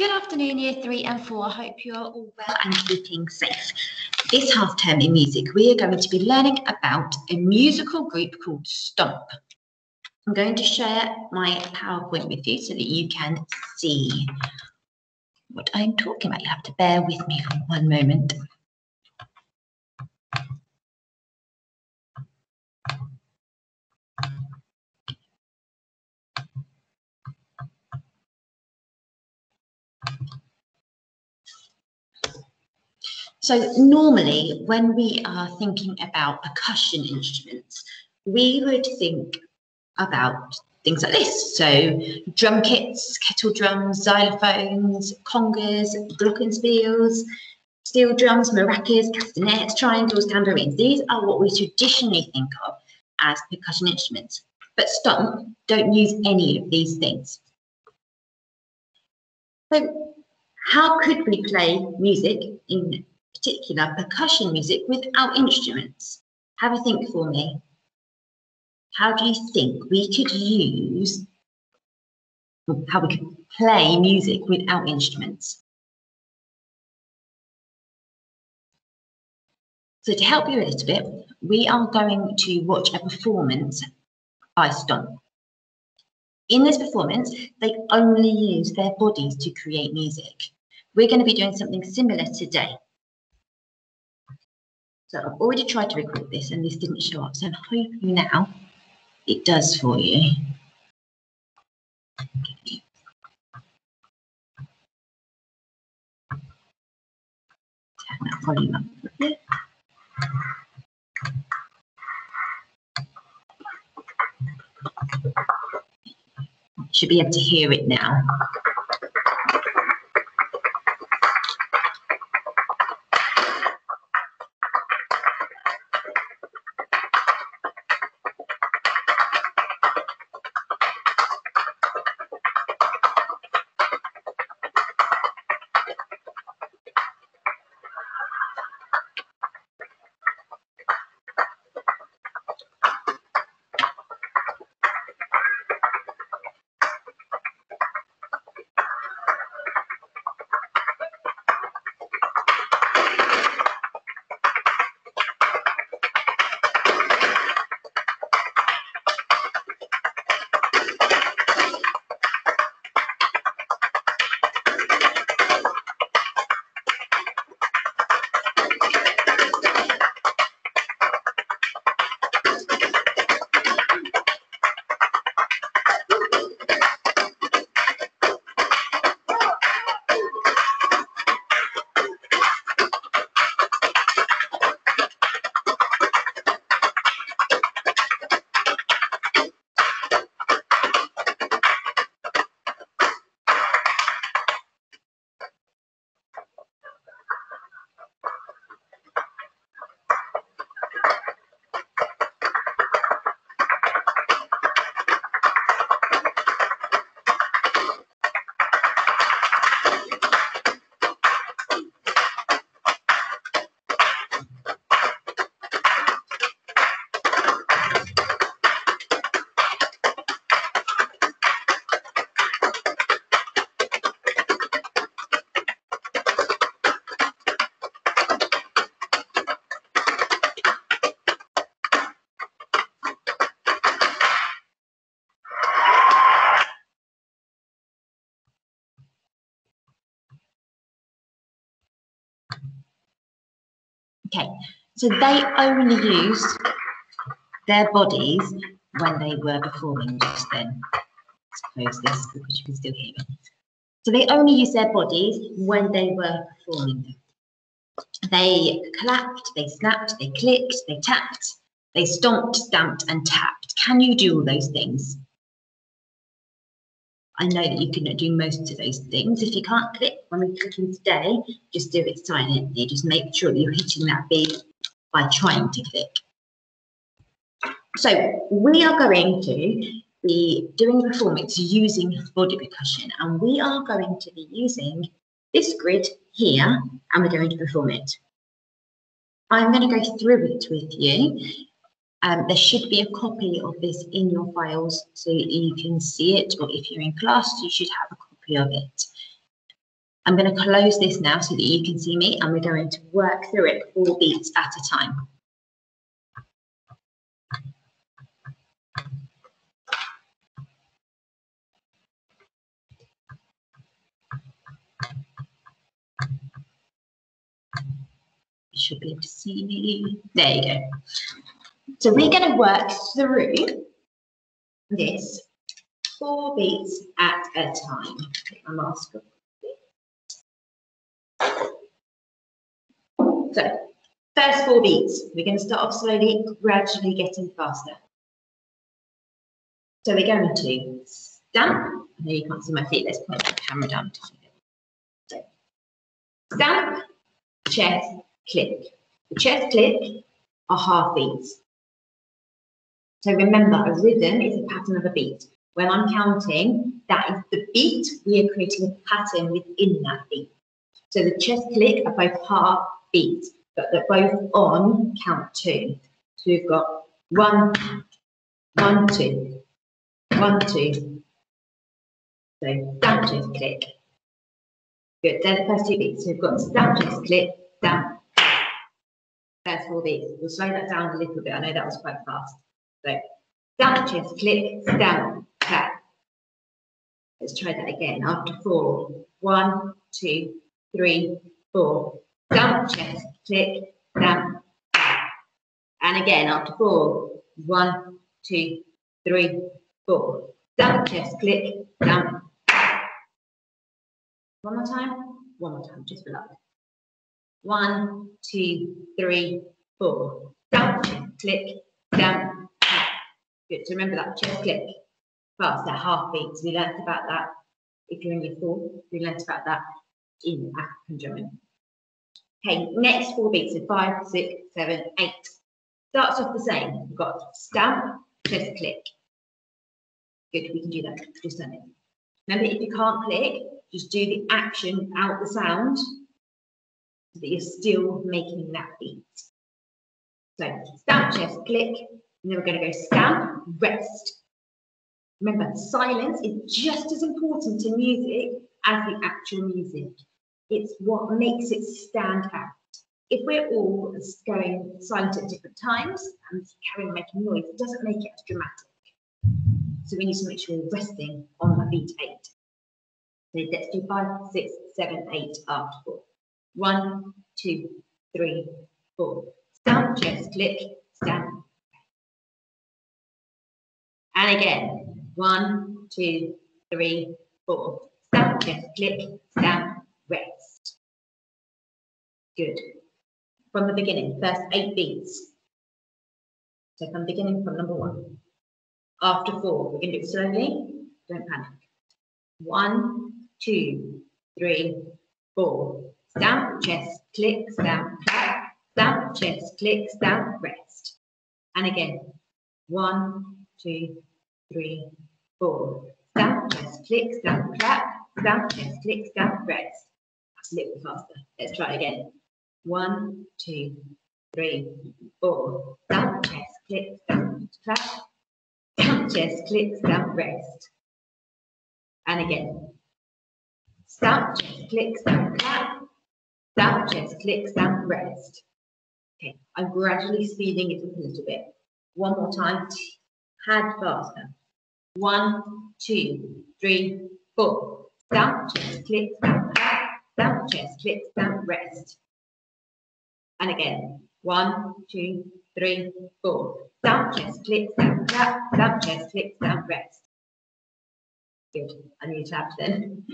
Good afternoon, year three and four. I hope you're all well and keeping safe. This half term in music, we are going to be learning about a musical group called Stomp. I'm going to share my PowerPoint with you so that you can see what I'm talking about. You have to bear with me for one moment. So normally when we are thinking about percussion instruments, we would think about things like this. So drum kits, kettle drums, xylophones, congas, glockenspiels, steel drums, maracas, castanets, triangles, tambourines. These are what we traditionally think of as percussion instruments. But Stomp don't use any of these things. So how could we play music, in particular percussion music, without instruments? Have a think for me. How do you think we could use, how we could play music without instruments? So to help you a little bit, we are going to watch a performance by Stomp. In this performance, they only use their bodies to create music. We're going to be doing something similar today. So I've already tried to record this and this didn't show up. So I'm hoping now it does for you. Turn that volume up a bit. Should be able to hear it now. So they only used their bodies when they were performing just then. Close this because you can still hear me. So they only used their bodies when they were performing. They clapped, they snapped, they clicked, they tapped, they stomped, stamped, and tapped. Can you do all those things? I know that you can do most of those things. If you can't click when we're clicking today, just do it silently. Just make sure you're hitting that beat by trying to click. So we are going to be doing performance using body percussion and we are going to be using this grid here and we're going to perform it. I'm going to go through it with you um, there should be a copy of this in your files so you can see it, or if you're in class, you should have a copy of it. I'm going to close this now so that you can see me and we're going to work through it four beats at a time. You should be able to see me. There you go. So we're going to work through this four beats at a time. My mask off. So, first four beats. We're going to start off slowly, gradually getting faster. So we're going to stamp. I know you can't see my feet. Let's put the camera down. So, stamp, chest, click. The chest click are half beats. So remember, a rhythm is a pattern of a beat. When I'm counting, that is the beat. We are creating a pattern within that beat. So the chest click are both half beats, but they're both on count two. So we've got one, one, two, one, two. So down chest click. Good, they're the first two beats. So we've got down chest click, down. First four beats. We'll slow that down a little bit. I know that was quite fast. So down chest click, down, clap. Let's try that again. After four. One, two, three, four. Down chest, click, down, And again, after four. One, two, three, four. Down chest, click, down. One more time. One more time, just for luck. One, two, three, four. Down chest, click, down. Good. So remember that chest click. Fast, that half beats. We learnt about that. If you're in your four, we learnt about that in African drumming. Okay, next four beats are five, six, seven, eight. Starts off the same. We've got stamp, chest click. Good, we can do that. Just done it. Remember, if you can't click, just do the action out the sound so that you're still making that beat. So stamp, chest, click, and then we're going to go stamp, rest. Remember, silence is just as important to music as the actual music. It's what makes it stand out. If we're all going silent at different times and carrying making noise, it doesn't make it as dramatic. So we need to make sure we're resting on that beat eight. So let's do five, six, seven, eight after four. One, two, three, four. Stamp, chest, click, stamp. And again, one, two, three, four. Stamp, chest, click, stamp, rest. Good. From the beginning, first eight beats. So from beginning from number one. After four, we're going to do it slowly. Don't panic. One, two, three, four. Stamp, chest, click, stamp, clap. Stamp, chest, click, stamp, rest. And again. One, two, three, four. Stamp, chest, click, stamp, clap. Stamp, chest, click, stamp, rest a little faster. Let's try again. One, two, three, four. Down chest, click, stamp, clap. Stamp, chest, click, down rest. And again. Stamp, chest, click, stamp, clap. Stamp, chest, click, stamp, rest. Okay, I'm gradually speeding it up a little bit. One more time. Hand faster. One, two, three, four. Stamp, chest, click, stamp, chest, click, stamp, rest. And again, one, two, three, four. Stamp, chest, click, stamp, clap, stamp, chest, click, down rest. Good, I need to tap then.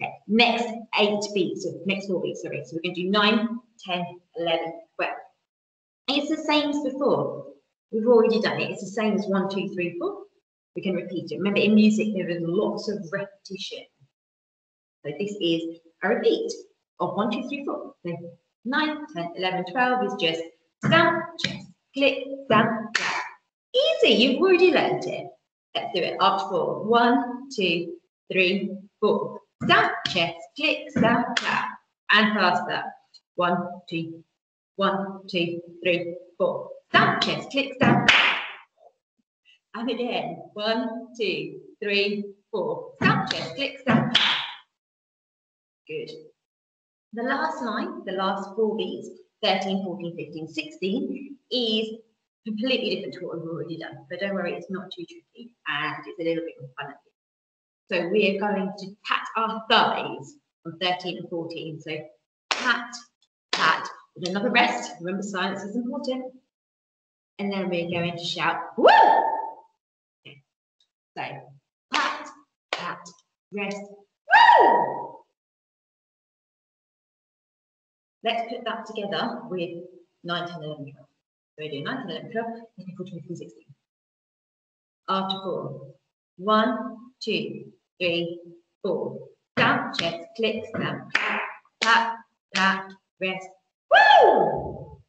Okay, next eight beats, next four beats, sorry. So we're going to do nine, 10, 11, 12. It's the same as before. We've already done it. It's the same as one, two, three, four. We can repeat it. Remember, in music, there is lots of repetition. So this is a repeat of 1, 2, 3, 4. So 9, 10, 11, 12 is just stamp, chest, click, stamp, clap. Easy, you've already learned it. Let's do it after four. One, two, three, four. Stamp, chest, click, stamp, clap. And faster. One, two, one, two, three, four. Stamp, chest, click, stamp, clap. And again. One, two, three, four. Stamp, chest, click, stamp, clap. Good. The last line, the last four beats, 13, 14, 15, 16, is completely different to what we've already done. But don't worry, it's not too tricky and it's a little bit more fun. So we are going to pat our thighs on 13 and 14. So pat, pat, with another rest. Remember, silence is important. And then we're going to shout, woo! Okay. So pat, pat, rest, woo! Let's put that together with 9, 10, 11, 12. So we do 9, 10, 11, 12, 13, 14, 15, 16. After four. One, two, three, four. Down, chest, click, snap, pat, pat, pat, rest. Woo!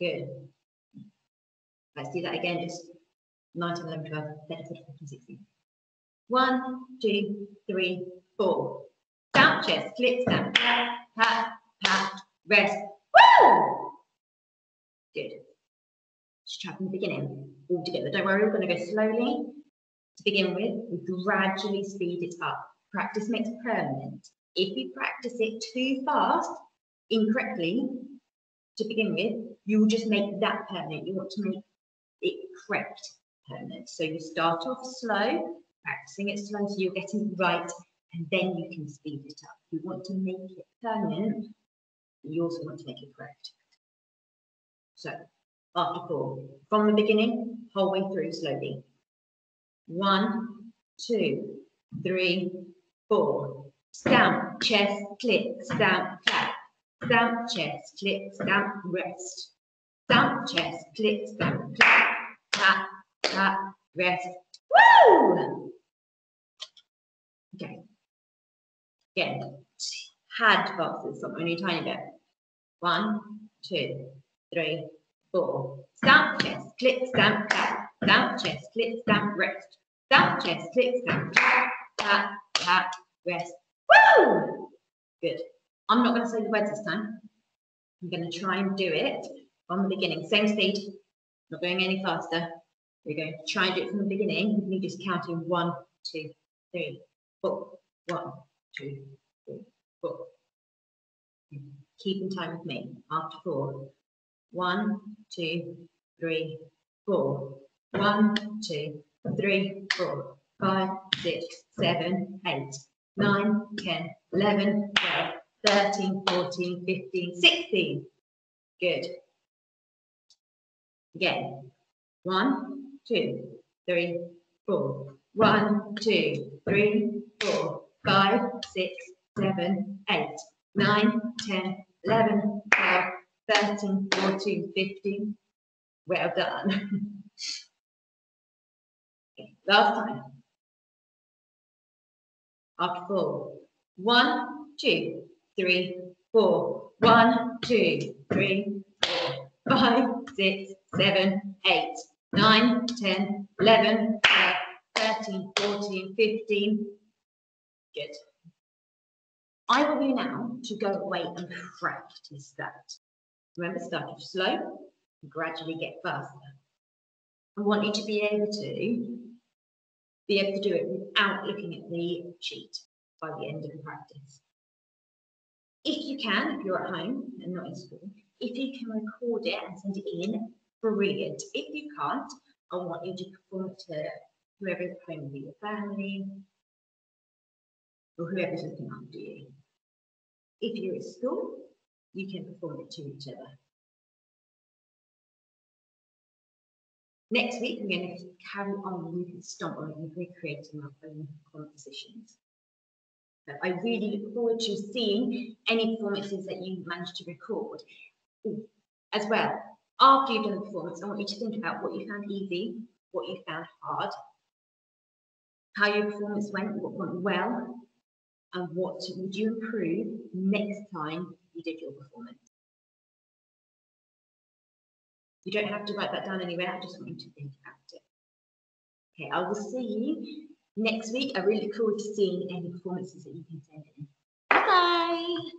Good. Let's do that again, just 9, 10, 11, 12, 13, 14, 15, 16. One, two, three, four. Down, chest, click, snap, pat, pat, pat, rest. Woo! Good. Just try from the beginning, all together. Don't worry, we're going to go slowly. To begin with, we gradually speed it up. Practice makes permanent. If you practice it too fast, incorrectly, to begin with, you will just make that permanent. You want to make it correct permanent. So you start off slow, practicing it slow so you're getting it right, and then you can speed it up. You want to make it permanent, you also want to make it correct. So, after four, from the beginning, whole way through slowly. One, two, three, four. Stamp, chest, click, stamp, clap. Stamp, chest, click, stamp, rest. Stamp, chest, click, stamp, clap, clap, clap, rest. Woo! Okay. Again, had faster, so only a tiny bit. One, two, three, four. Stamp, chest, click, stamp, clap. Stamp, chest, click, stamp, rest. Stamp, chest, click, stamp, clap, clap, clap, rest. Woo! Good. I'm not going to say the words this time. I'm going to try and do it from the beginning. Same speed, not going any faster. We're going to try and do it from the beginning. Me just counting one, two, three, four. One, two, three, four. Keep in time with me. After four. One, two, three, four. One, two, three, four. Five, six, seven, eight, nine, ten, eleven, twelve, thirteen, fourteen, fifteen, sixteen. Good. Again. One, two, three, four. One, two, three, four, five, six, seven, eight, nine, ten, eleven, twelve, thirteen, fourteen, fifteen. Well done. okay, last time. After four. One, two, three, four. One, two, three, four, five, six, seven, eight, nine, ten, eleven, twelve, thirteen, fourteen, fifteen. Good. I want you now to go away and practice that. Remember, start off slow and gradually get faster. I want you to be able to be able to do it without looking at the sheet by the end of the practice. If you can, if you're at home and not in school, if you can record it and send it in, brilliant. If you can't, I want you to perform it to whoever's home, be your family, or whoever's looking after you. If you're at school, you can perform it to each other. Next week, we're going to carry on with Stomp and recreating our own compositions. I really look forward to seeing any performances that you manage to record. As well, after you've done the performance, I want you to think about what you found easy, what you found hard, how your performance went, what went well, and what would you improve next time you did your performance. You don't have to write that down anywhere, I just want you to think about it. Okay, I will see you next week. I really look forward to seeing any performances that you can send in. Bye bye.